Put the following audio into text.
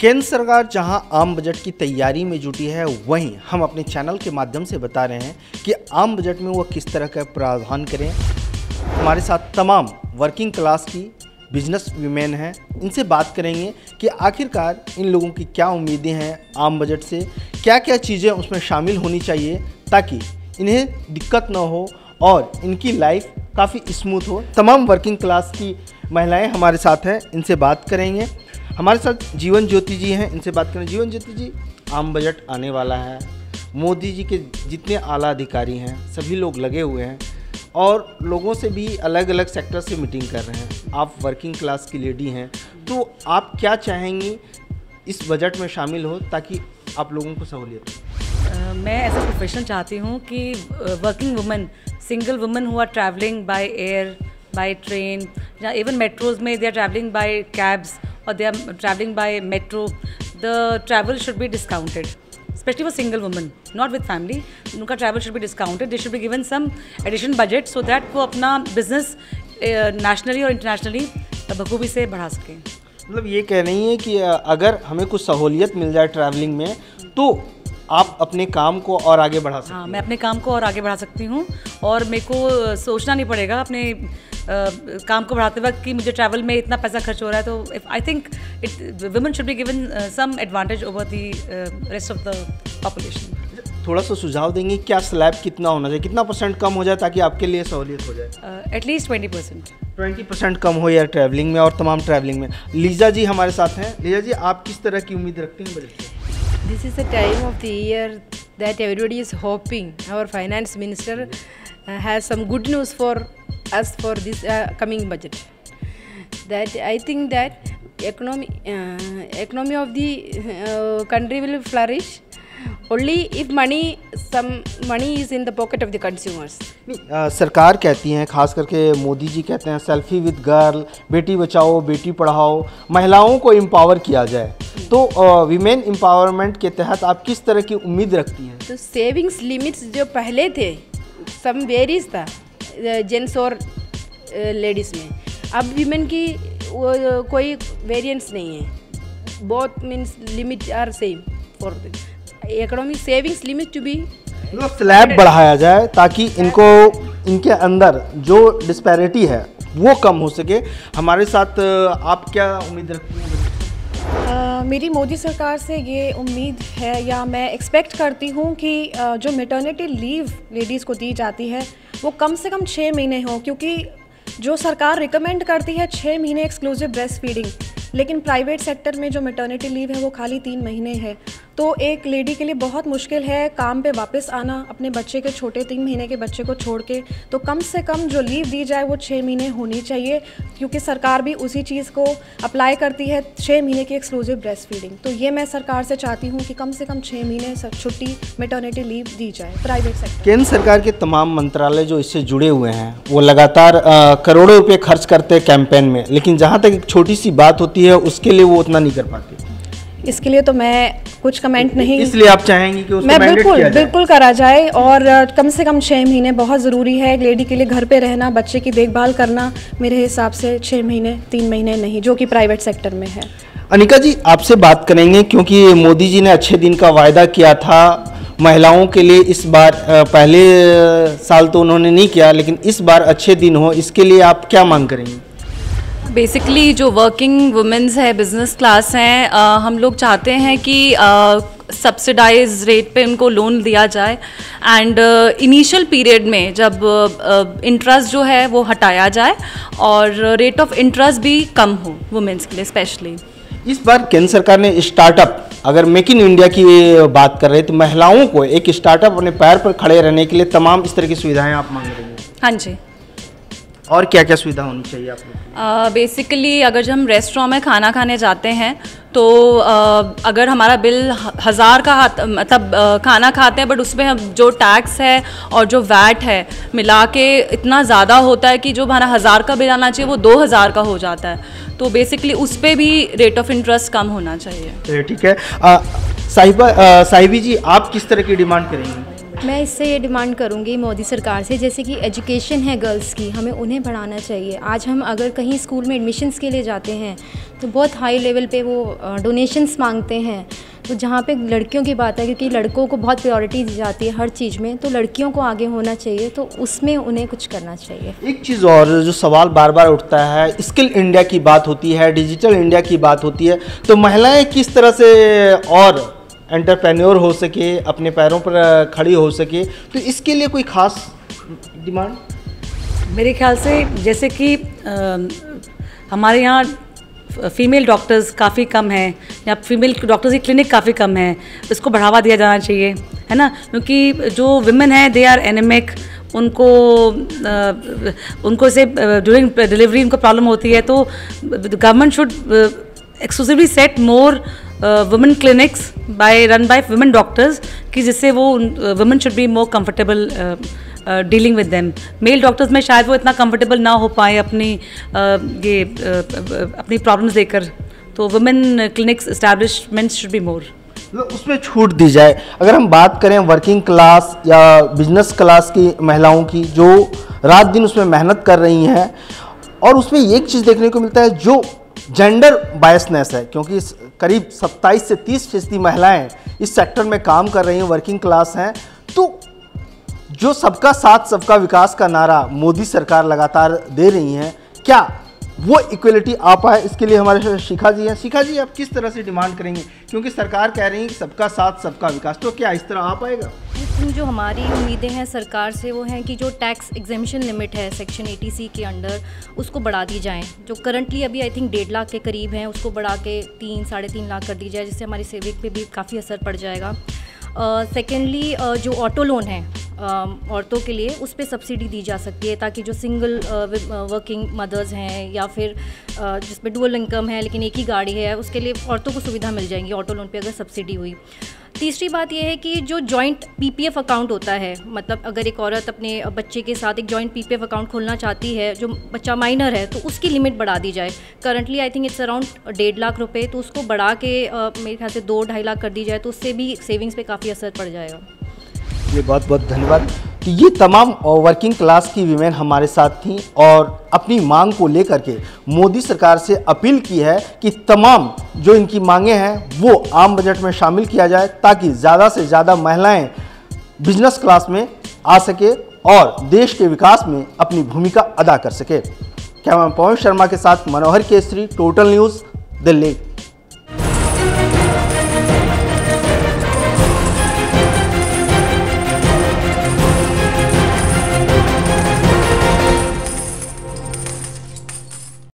केंद्र सरकार जहाँ आम बजट की तैयारी में जुटी है, वहीं हम अपने चैनल के माध्यम से बता रहे हैं कि आम बजट में वो किस तरह का प्रावधान करें। हमारे साथ तमाम वर्किंग क्लास की बिज़नेस वीमेन हैं। इनसे बात करेंगे कि आखिरकार इन लोगों की क्या उम्मीदें हैं आम बजट से क्या क्या चीज़ें उसमें शामिल होनी चाहिए ताकि इन्हें दिक्कत ना हो और इनकी लाइफ काफ़ी स्मूथ हो। तमाम वर्किंग क्लास की महिलाएँ हमारे साथ हैं, इनसे बात करेंगे। हमारे साथ जीवन ज्योति जी हैं, इनसे बात करें। जीवन ज्योति जी, आम बजट आने वाला है। मोदी जी के जितने आला अधिकारी हैं, सभी लोग लगे हुए हैं और लोगों से भी अलग अलग सेक्टर से मीटिंग कर रहे हैं। आप वर्किंग क्लास की लेडी हैं तो आप क्या चाहेंगी इस बजट में शामिल हो ताकि आप लोगों को सहूलियत मैं एज अ प्रोफेशनल चाहती हूँ कि वर्किंग वुमेन सिंगल वुमेन हुआ travelling by air by train या इवन मेट्रोज में they are travelling by cabs or they are traveling by metro, the travel should be discounted. Especially for single women, not with family. उनका travel should be discounted. They should be given some additional budget so that वो अपना business nationally और internationally बखूबी से बढ़ा सकें मतलब ये कह रही है कि अगर हमें कुछ सहूलियत मिल जाए ट्रैवलिंग में तो आप अपने काम को और आगे बढ़ा सकते हाँ मैं अपने काम को और आगे बढ़ा सकती हूँ और मेरे को सोचना नहीं पड़ेगा अपने काम को बढ़ाते वक्त कि मुझे ट्रैवल में इतना पैसा खर्च हो रहा है तो I think it women should be given some advantage over the rest of the population थोड़ा सा सुझाव देंगे क्या स्लैब कितना होना चाहिए? कितना परसेंट कम हो जाए ताकि आपके लिए सहूलियत हो जाए? At least twenty percent twenty percent कम हो यार ट्रैवलिंग में और तमाम ट्रैवलिंग में। लीजा जी हमारे साथ हैं। लीजा जी आप किस तरह की उम्मीद रखते हैं? Budget This is the time of the year that everybody is hoping. Our finance minister uh, has some good news for us for this uh, coming budget. That I think that economy uh, economy of the uh, country will flourish only if money some money is in the pocket of the consumers. आ, सरकार कहती हैं खास करके मोदी जी कहते हैं selfie with girl Beti Bachao Beti Padhao महिलाओं को एम्पावर किया जाए। तो वीमेन एम्पावरमेंट के तहत आप किस तरह की उम्मीद रखती हैं? तो सेविंग्स लिमिट्स जो पहले थे सम वेरीज था जेंट्स और लेडीज़ में। अब वीमेन की वो कोई वेरिएंट्स नहीं है। बहुत means limit are same for economic savings limit to be slab बढ़ाया जाए ताकि इनको इनके अंदर जो डिस्पैरिटी है वो कम हो सके। हमारे साथ आप क्या उम्मीद रखती हैं? मेरी मोदी सरकार से ये उम्मीद है या मैं एक्सपेक्ट करती हूँ कि जो मेटर्निटी लीव लेडीज़ को दी जाती है वो कम से कम छः महीने हो क्योंकि जो सरकार रिकमेंड करती है छः महीने एक्सक्लूसिव ब्रेस्ट फीडिंग लेकिन प्राइवेट सेक्टर में जो मेटर्निटी लीव है वो खाली तीन महीने है। तो एक लेडी के लिए बहुत मुश्किल है काम पे वापस आना अपने बच्चे के छोटे तीन महीने के बच्चे को छोड़ के। तो कम से कम जो लीव दी जाए वो छः महीने होनी चाहिए क्योंकि सरकार भी उसी चीज़ को अप्लाई करती है छः महीने की एक्सक्लूसिव ब्रेस्ट फीडिंग तो ये मैं सरकार से चाहती हूँ कि कम से कम छः महीने छुट्टी मेटर्निटी लीव दी जाए प्राइवेट सेक्टर केंद्र सरकार के तमाम मंत्रालय जो इससे जुड़े हुए हैं वो लगातार करोड़ों रुपये खर्च करते हैं कैंपेन में। लेकिन जहाँ तक एक छोटी सी बात होती है उसके लिए वो उतना नहीं कर पाती। इसके लिए तो मैं कुछ कमेंट नहीं। इसलिए आप चाहेंगे कि मैं बिल्कुल बिल्कुल करा जाए और कम से कम छः महीने बहुत ज़रूरी है। एक लेडी के लिए घर पे रहना बच्चे की देखभाल करना मेरे हिसाब से छः महीने तीन महीने नहीं जो कि प्राइवेट सेक्टर में है। अनिका जी आपसे बात करेंगे क्योंकि मोदी जी ने अच्छे दिन का वायदा किया था। महिलाओं के लिए इस बार पहले साल तो उन्होंने नहीं किया लेकिन इस बार अच्छे दिन हो इसके लिए आप क्या मांग करेंगे? बेसिकली जो वर्किंग वुमेंस है बिज़नेस क्लास हैं हम लोग चाहते हैं कि सब्सिडाइज रेट पे उनको लोन दिया जाए। एंड इनिशियल पीरियड में जब इंटरेस्ट uh, जो है वो हटाया जाए और रेट ऑफ़ इंटरेस्ट भी कम हो वुमेंस के लिए स्पेशली इस बार केंद्र सरकार ने स्टार्टअप अगर मेक इन इंडिया की बात कर रहे हैं तो महिलाओं को एक स्टार्टअप अपने पैर पर खड़े रहने के लिए तमाम इस तरह की सुविधाएँ आप मांग रही हैं? हाँ जी। और क्या क्या सुविधा होनी चाहिए आपको बेसिकली अगर जब हम रेस्टोरेंट में खाना खाने जाते हैं तो uh, अगर हमारा बिल हज़ार का मतलब uh, खाना खाते हैं बट उसमें हम जो टैक्स है और जो वैट है मिला के इतना ज़्यादा होता है कि जो हमारा हज़ार का बिल आना चाहिए वो दो हज़ार का हो जाता है। तो बेसिकली उस पर भी रेट ऑफ़ इंटरेस्ट कम होना चाहिए। ठीक है। साहिबा साहिबी जी आप किस तरह की डिमांड करेंगे? मैं इससे ये डिमांड करूँगी मोदी सरकार से, जैसे कि एजुकेशन है गर्ल्स की, हमें उन्हें बढ़ाना चाहिए। आज हम अगर कहीं स्कूल में एडमिशन्स के लिए जाते हैं तो बहुत हाई लेवल पे वो डोनेशंस मांगते हैं। तो जहाँ पे लड़कियों की बात है, क्योंकि लड़कों को बहुत प्रायोरिटी दी जाती है हर चीज़ में तो लड़कियों को आगे होना चाहिए तो उसमें उन्हें कुछ करना चाहिए। एक चीज़ और जो सवाल बार बार उठता है, स्किल इंडिया की बात होती है, डिजिटल इंडिया की बात होती है तो महिलाएँ किस तरह से और एंटरप्रेन्योर हो सके अपने पैरों पर खड़ी हो सके तो इसके लिए कोई खास डिमांड? मेरे ख्याल से जैसे कि हमारे यहाँ फीमेल डॉक्टर्स काफ़ी कम हैं या फीमेल डॉक्टर्स की क्लिनिक काफ़ी कम है इसको बढ़ावा दिया जाना चाहिए है ना? क्योंकि जो वुमेन हैं दे आर एनेमिक उनको आ, उनको इसे ड्यूरिंग डिलीवरी उनको प्रॉब्लम होती है तो government should exclusively set more women clinics by run by women doctors कि जिससे वो women should be more comfortable dealing with them male doctors में शायद वो इतना कंफर्टेबल ना हो पाए अपनी uh, ये uh, अपनी प्रॉब्लम्स देकर। तो women clinics establishments should be more उसमें छूट दी जाए। अगर हम बात करें वर्किंग क्लास या बिज़नेस क्लास की महिलाओं की जो रात दिन उसमें मेहनत कर रही हैं और उसमें एक चीज़ देखने को मिलता है जो जेंडर बायसनेस है, क्योंकि करीब 27 से 30 फ़ीसदी महिलाएँ इस सेक्टर में काम कर रही हैं वर्किंग क्लास हैं। तो जो सबका साथ, सबका विकास का नारा मोदी सरकार लगातार दे रही हैं, क्या वो इक्वलिटी आ पाए इसके लिए हमारे साथ शिखा जी हैं। शिखा जी आप किस तरह से डिमांड करेंगे? क्योंकि सरकार कह रही है कि सबका साथ सबका विकास। तो क्या इस तरह आ पाएगा जो हमारी उम्मीदें हैं सरकार से वो हैं कि जो टैक्स एग्जेम्पन लिमिट है सेक्शन 80 सी के अंडर उसको बढ़ा दी जाए। जो करंटली अभी आई थिंक डेढ़ लाख के करीब हैं उसको बढ़ा के तीन साढ़े तीन लाख कर दी जाए जिससे हमारी सेविंग पे भी काफ़ी असर पड़ जाएगा। सेकेंडली uh, uh, जो ऑटो लोन है औरतों के लिए उस पर सब्सिडी दी जा सकती है ताकि जो सिंगल वर्किंग मदर्स हैं या फिर जिसमें डुअल इनकम है लेकिन एक ही गाड़ी है, उसके लिए औरतों को सुविधा मिल जाएँगी ऑटो लोन पे अगर सब्सिडी हुई। तीसरी बात यह है कि जो जॉइंट पीपीएफ अकाउंट होता है मतलब अगर एक औरत अपने बच्चे के साथ एक जॉइंट पीपीएफ अकाउंट खोलना चाहती है, जो बच्चा माइनर है तो उसकी लिमिट बढ़ा दी जाए। Currently I think it's around डेढ़ लाख रुपए तो उसको बढ़ा के मेरे ख्याल से दो ढाई लाख कर दी जाए तो उससे भी सेविंग्स पे काफ़ी असर पड़ जाएगा। ये बहुत बहुत धन्यवाद कि ये तमाम वर्किंग क्लास की वीमेन हमारे साथ थी और अपनी मांग को लेकर के मोदी सरकार से अपील की है कि तमाम जो इनकी मांगे हैं, वो आम बजट में शामिल किया जाए ताकि ज़्यादा से ज़्यादा महिलाएँ बिज़नेस क्लास में आ सके और देश के विकास में अपनी भूमिका अदा कर सके। कैमरा पवन शर्मा के साथ मनोहर केसरी टोटल न्यूज़ दिल्ली।